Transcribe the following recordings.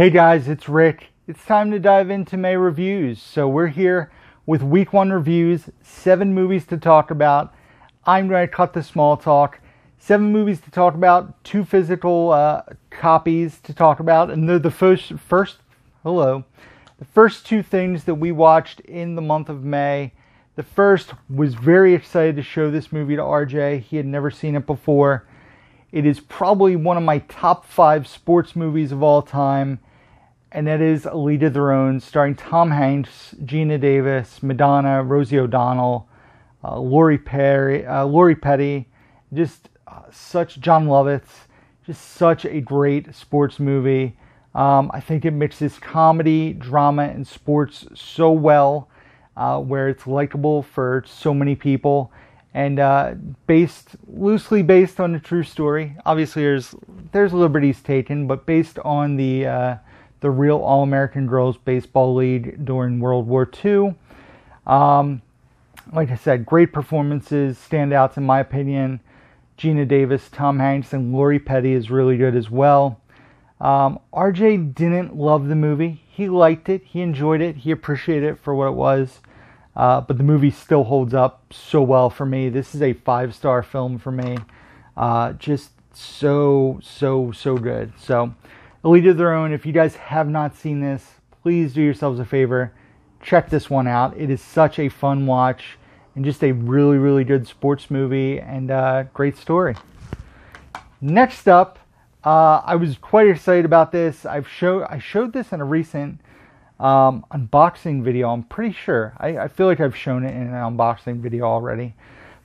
Hey guys, it's Rick. It's time to dive into May reviews. So we're here with week one reviews, seven movies to talk about. I'm going to cut the small talk. Seven movies to talk about, two physical uh, copies to talk about, and they're the first, first, hello, the first two things that we watched in the month of May. The first was very excited to show this movie to RJ. He had never seen it before. It is probably one of my top five sports movies of all time, and that is A League of Their Own, starring Tom Hanks, Geena Davis, Madonna, Rosie O'Donnell, uh, Lori Perry, uh, Lori Petty, just uh, such Jon Lovitz, just such a great sports movie. Um, I think it mixes comedy, drama, and sports so well, uh, where it's likable for so many people and uh, based loosely based on a true story. Obviously, there's there's liberties taken, but based on the uh, the real All American Girls Baseball League during World War II. Um, like I said, great performances, standouts in my opinion. Geena Davis, Tom Hanks, and Lori Petty is really good as well. Um, RJ didn't love the movie. He liked it. He enjoyed it. He appreciated it for what it was. Uh, but the movie still holds up so well for me. This is a five star film for me. Uh, just so, so, so good. So, League of Their Own, if you guys have not seen this, please do yourselves a favor. Check this one out. It is such a fun watch and just a really, really good sports movie and uh, great story. Next up, uh, I was quite excited about this. I've show I showed this in a recent um, unboxing video. I'm pretty sure. I, I, feel like I've shown it in an unboxing video already.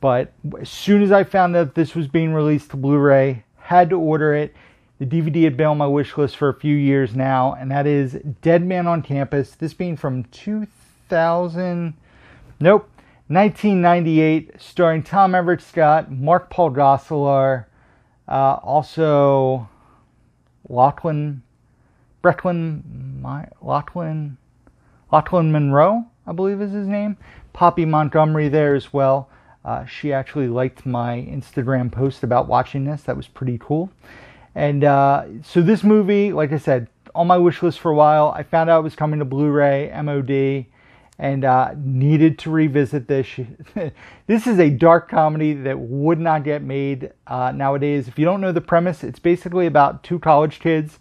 But as soon as I found that this was being released to Blu-ray, had to order it. The DVD had been on my wish list for a few years now, and that is Dead Man on Campus. This being from 2000, nope, 1998, starring Tom Everett Scott, Mark Paul Gosselaar, uh, also Lachlan Brecklin, My, Lachlan, Lochlyn Munro, I believe is his name. Poppy Montgomery there as well. Uh, she actually liked my Instagram post about watching this. That was pretty cool. And uh, so this movie, like I said, on my wish list for a while. I found out it was coming to Blu-ray, MOD, and uh, needed to revisit this. this is a dark comedy that would not get made uh, nowadays. If you don't know the premise, it's basically about two college kids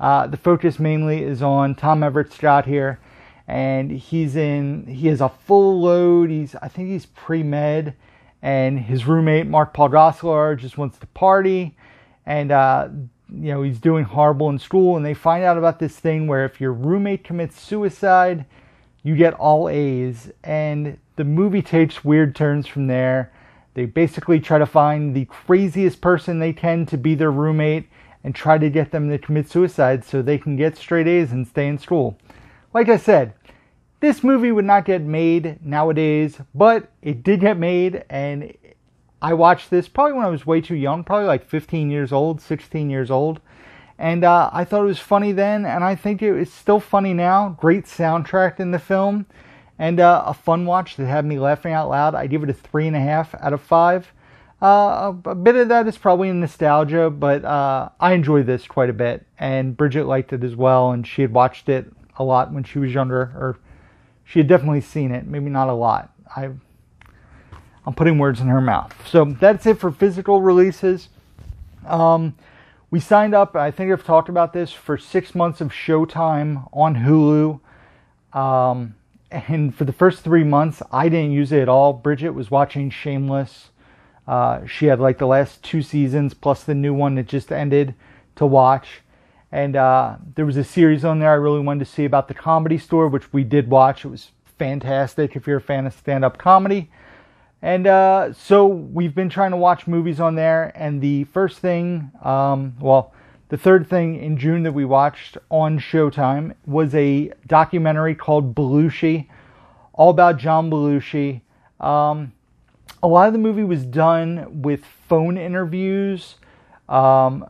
uh, the focus mainly is on Tom Everett Scott here, and he's in. He has a full load. He's I think he's pre med, and his roommate Mark Paul Gosselaar just wants to party, and uh, you know he's doing horrible in school. And they find out about this thing where if your roommate commits suicide, you get all A's, and the movie takes weird turns from there. They basically try to find the craziest person they can to be their roommate and try to get them to commit suicide so they can get straight A's and stay in school. Like I said, this movie would not get made nowadays, but it did get made, and I watched this probably when I was way too young, probably like 15 years old, 16 years old. And uh, I thought it was funny then, and I think it is still funny now. Great soundtrack in the film, and uh, a fun watch that had me laughing out loud. I give it a three and a half out of five. Uh, a bit of that is probably nostalgia, but uh, I enjoy this quite a bit, and Bridget liked it as well, and she had watched it a lot when she was younger, or she had definitely seen it, maybe not a lot. I, I'm putting words in her mouth. So that's it for physical releases. Um, we signed up, I think I've talked about this, for six months of Showtime on Hulu. Um, and for the first three months, I didn't use it at all. Bridget was watching Shameless uh, she had like the last two seasons plus the new one that just ended to watch. And uh, there was a series on there I really wanted to see about the comedy store, which we did watch. It was fantastic if you're a fan of stand up comedy. And uh, so we've been trying to watch movies on there. And the first thing, um, well, the third thing in June that we watched on Showtime was a documentary called Belushi, all about John Belushi. Um, a lot of the movie was done with phone interviews, um,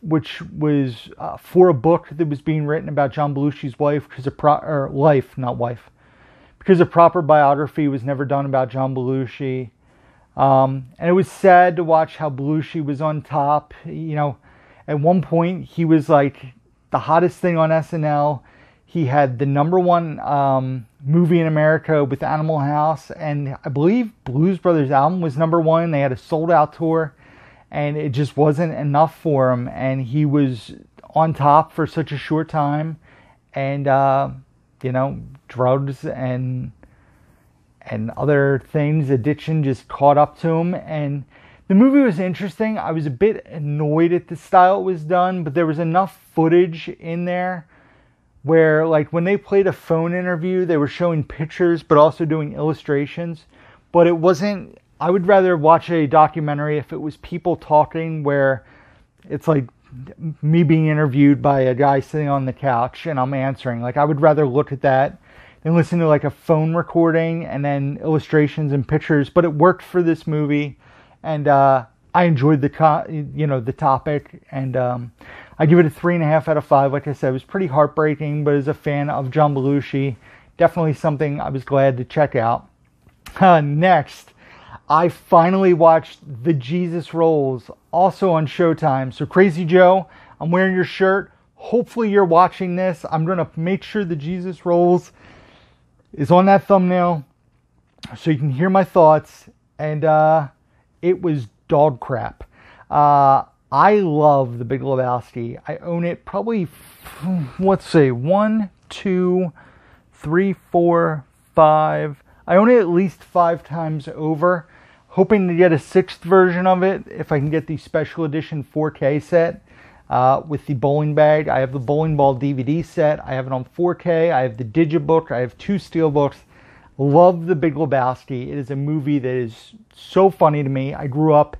which was uh, for a book that was being written about John Belushi's wife, because pro- or life, not wife, because a proper biography was never done about John Belushi. Um, and it was sad to watch how Belushi was on top. You know, at one point he was like the hottest thing on SNL. He had the number one um, movie in America with Animal House, and I believe Blues Brothers album was number one. They had a sold out tour, and it just wasn't enough for him. And he was on top for such a short time, and uh, you know, drugs and and other things, addiction just caught up to him. And the movie was interesting. I was a bit annoyed at the style it was done, but there was enough footage in there where like when they played a phone interview, they were showing pictures but also doing illustrations. But it wasn't I would rather watch a documentary if it was people talking where it's like me being interviewed by a guy sitting on the couch and I'm answering. Like I would rather look at that than listen to like a phone recording and then illustrations and pictures. But it worked for this movie, and uh, I enjoyed the co- you know the topic and um, I give it a three and a half out of five. Like I said, it was pretty heartbreaking, but as a fan of John Belushi, definitely something I was glad to check out. Uh, next, I finally watched The Jesus Rolls, also on Showtime. So, Crazy Joe, I'm wearing your shirt. Hopefully, you're watching this. I'm going to make sure The Jesus Rolls is on that thumbnail so you can hear my thoughts. And uh, it was dog crap. Uh, I love The Big Lebowski. I own it probably, let's say, one, two, three, four, five. I own it at least five times over. Hoping to get a sixth version of it if I can get the special edition 4K set uh, with the bowling bag. I have the bowling ball DVD set. I have it on 4K. I have the Digibook. I have two steelbooks. Love The Big Lebowski. It is a movie that is so funny to me. I grew up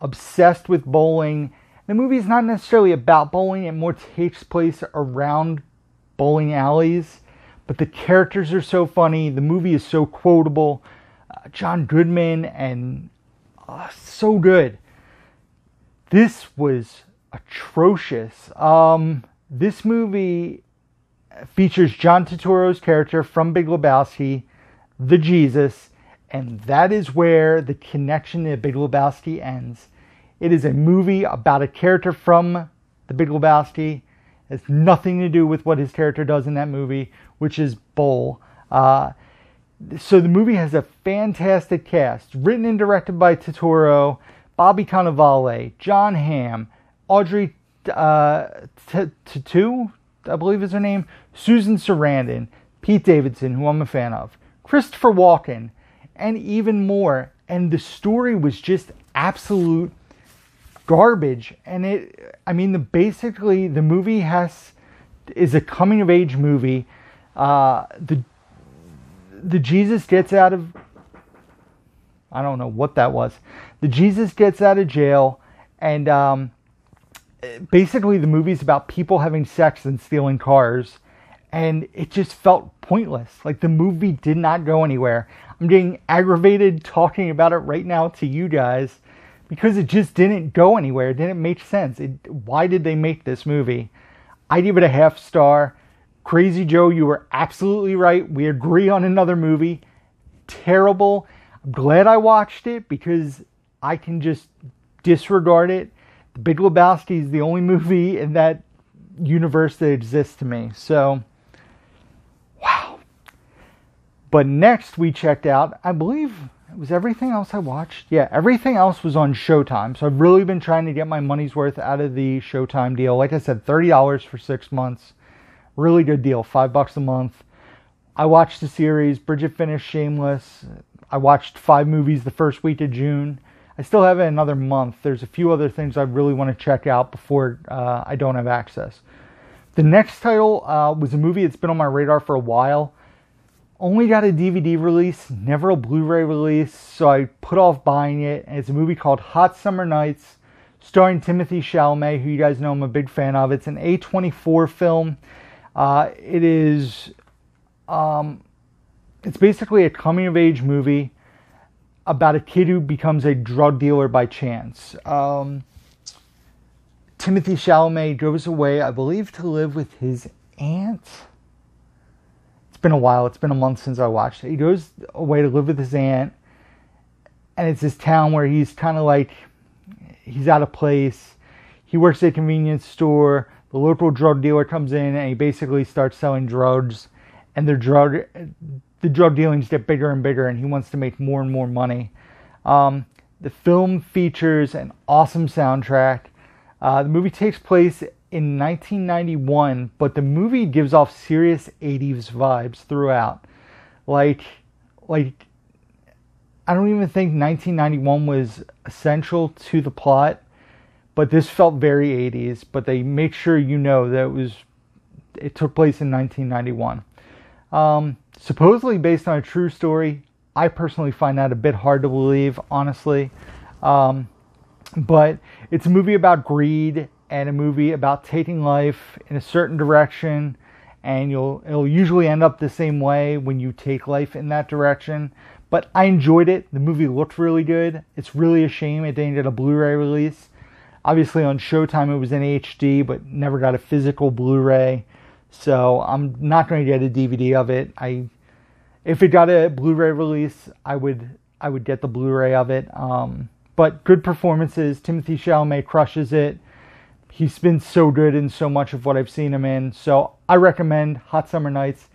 obsessed with bowling. The movie is not necessarily about bowling, it more takes place around bowling alleys. But the characters are so funny, the movie is so quotable. Uh, John Goodman and uh, so good. This was atrocious. Um, this movie features John Turturro's character from Big Lebowski, the Jesus, and that is where the connection to Big Lebowski ends. It is a movie about a character from The Big Lebowski. It has nothing to do with what his character does in that movie, which is bowl. Uh, so the movie has a fantastic cast, written and directed by Turturro, Bobby Cannavale, Jon Hamm, Audrey uh, Tautou, I believe is her name, Susan Sarandon, Pete Davidson, who I'm a fan of, Christopher Walken, and even more. And the story was just absolute garbage. And it, I mean, the basically the movie has is a coming of age movie. Uh, the the Jesus gets out of I don't know what that was. The Jesus gets out of jail, and um, basically the movie's about people having sex and stealing cars, and it just felt pointless. Like the movie did not go anywhere. I'm getting aggravated talking about it right now to you guys because it just didn't go anywhere. It didn't make sense. It, why did they make this movie? I give it a half star. Crazy Joe, you were absolutely right. We agree on another movie. Terrible. I'm glad I watched it because I can just disregard it. The Big Lebowski is the only movie in that universe that exists to me. So, wow. But next we checked out, I believe it was everything else I watched? Yeah, everything else was on Showtime. So I've really been trying to get my money's worth out of the Showtime deal. Like I said, $30 for six months. Really good deal, five bucks a month. I watched the series. Bridget finished Shameless. I watched five movies the first week of June. I still have another month. There's a few other things I really want to check out before uh, I don't have access. The next title uh, was a movie that's been on my radar for a while only got a DVD release, never a Blu ray release, so I put off buying it. And it's a movie called Hot Summer Nights, starring Timothée Chalamet, who you guys know I'm a big fan of. It's an A24 film. Uh, it is, um, it's basically a coming of age movie about a kid who becomes a drug dealer by chance. Um, Timothée Chalamet goes away, I believe, to live with his aunt It's been a while. It's been a month since I watched it. He goes away to live with his aunt, and it's this town where he's kind of like he's out of place. He works at a convenience store. The local drug dealer comes in and he basically starts selling drugs, and the drug the drug dealings get bigger and bigger, and he wants to make more and more money. Um, the film features an awesome soundtrack. Uh, the movie takes place in 1991, but the movie gives off serious 80s vibes throughout. Like, like I don't even think 1991 was essential to the plot, but this felt very 80s. But they make sure you know that it was it took place in 1991. Um, supposedly based on a true story. I personally find that a bit hard to believe, honestly. Um, but it's a movie about greed and a movie about taking life in a certain direction, and you'll it'll usually end up the same way when you take life in that direction. But I enjoyed it. The movie looked really good. It's really a shame it didn't get a Blu-ray release. Obviously on Showtime it was in HD, but never got a physical Blu-ray. So I'm not going to get a DVD of it. I if it got a Blu-ray release, I would I would get the Blu-ray of it. Um, but good performances. Timothée Chalamet crushes it. He's been so good in so much of what I've seen him in. So I recommend Hot Summer Nights.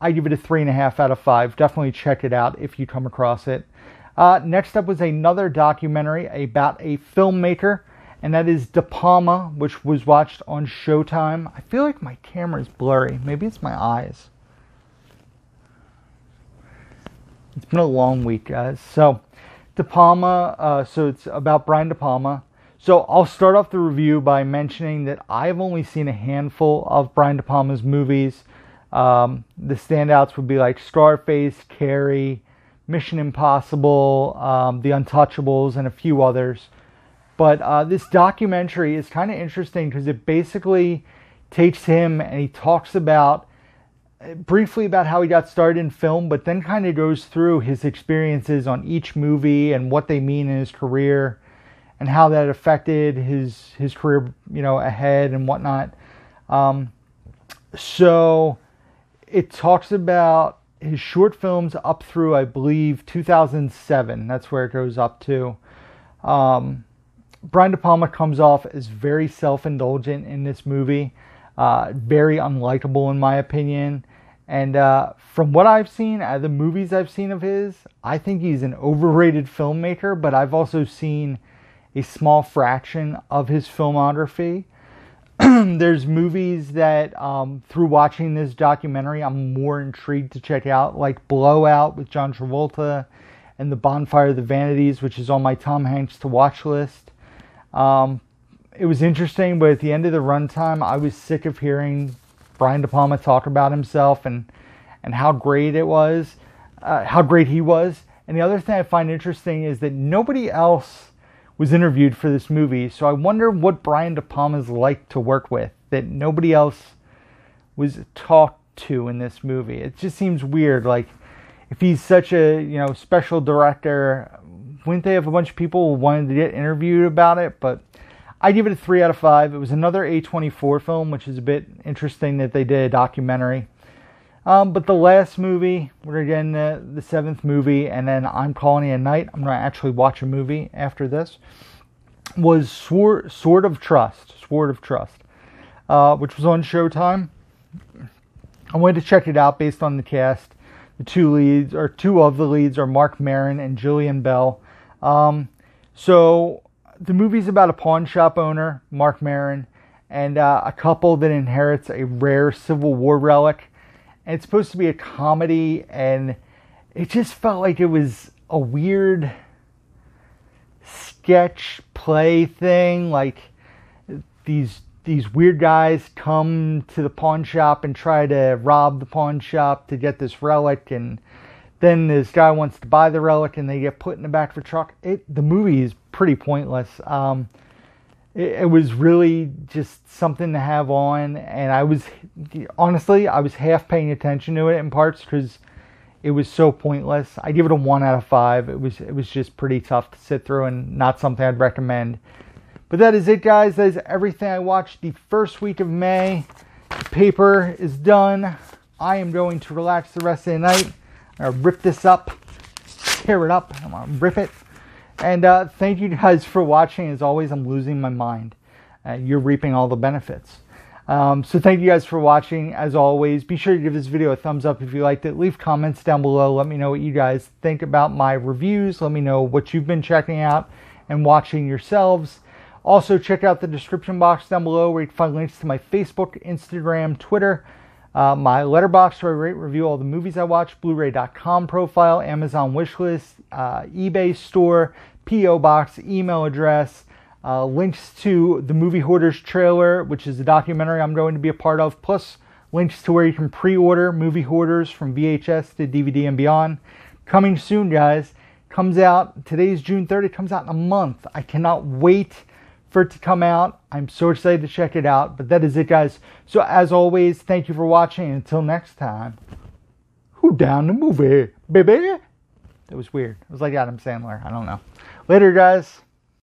I give it a three and a half out of five. Definitely check it out if you come across it. Uh, next up was another documentary about a filmmaker, and that is De Palma, which was watched on Showtime. I feel like my camera is blurry. Maybe it's my eyes. It's been a long week, guys. So, De Palma, uh, so it's about Brian De Palma. So I'll start off the review by mentioning that I've only seen a handful of Brian De Palma's movies. Um, the standouts would be like Scarface, Carrie, Mission Impossible, um, The Untouchables, and a few others. But uh, this documentary is kind of interesting because it basically takes him and he talks about briefly about how he got started in film, but then kind of goes through his experiences on each movie and what they mean in his career and how that affected his his career, you know, ahead and whatnot. Um, so it talks about his short films up through, I believe, 2007. That's where it goes up to. Um, Brian De Palma comes off as very self-indulgent in this movie, uh, very unlikable in my opinion. And uh, from what I've seen, uh, the movies I've seen of his, I think he's an overrated filmmaker, but I've also seen a small fraction of his filmography. There's movies that, um, through watching this documentary, I'm more intrigued to check out, like Blowout with John Travolta and The Bonfire of the Vanities, which is on my Tom Hanks to watch list. Um, it was interesting, but at the end of the runtime, I was sick of hearing Brian De Palma talk about himself and and how great it was, uh, how great he was. And the other thing I find interesting is that nobody else was interviewed for this movie. So I wonder what Brian De Palma's like to work with that nobody else was talked to in this movie. It just seems weird. Like if he's such a you know special director, wouldn't they have a bunch of people wanted to get interviewed about it? But I give it a three out of five. It was another A24 film, which is a bit interesting that they did a documentary. Um, but the last movie, we're again the, the seventh movie, and then I'm calling it a night. I'm going to actually watch a movie after this. Was Sword, Sword of Trust, Sword of Trust, uh, which was on Showtime. I wanted to check it out based on the cast. The two leads, or two of the leads, are Marc Maron and Jillian Bell. Um, so the movie's about a pawn shop owner, Marc Maron, and uh, a couple that inherits a rare Civil War relic. And it's supposed to be a comedy, and it just felt like it was a weird sketch play thing. Like these these weird guys come to the pawn shop and try to rob the pawn shop to get this relic, and then this guy wants to buy the relic and they get put in the back of a truck. It the movie is pretty pointless. Um, it, it, was really just something to have on, and I was honestly I was half paying attention to it in parts because it was so pointless. I give it a one out of five. It was it was just pretty tough to sit through and not something I'd recommend. But that is it, guys. That is everything I watched the first week of May. The paper is done. I am going to relax the rest of the night. I'm gonna rip this up, tear it up. I'm gonna rip it. And uh, thank you guys for watching. As always, I'm losing my mind. Uh, you're reaping all the benefits. Um, so thank you guys for watching. As always, be sure to give this video a thumbs up if you liked it. Leave comments down below. Let me know what you guys think about my reviews. Let me know what you've been checking out and watching yourselves. Also, check out the description box down below where you can find links to my Facebook, Instagram, Twitter, uh, my Letterboxd where I rate review all the movies I watch, Blu-ray.com profile, Amazon wishlist, uh, eBay store, PO box, email address, uh, links to the Movie Hoarders trailer, which is a documentary I'm going to be a part of, plus links to where you can pre-order Movie Hoarders from VHS to DVD and beyond. Coming soon, guys. Comes out today's June 30th. Comes out in a month. I cannot wait for it to come out. I'm so excited to check it out. But that is it, guys. So as always, thank you for watching. Until next time, who down the movie, baby? That was weird. It was like Adam Sandler. I don't know. Later, guys.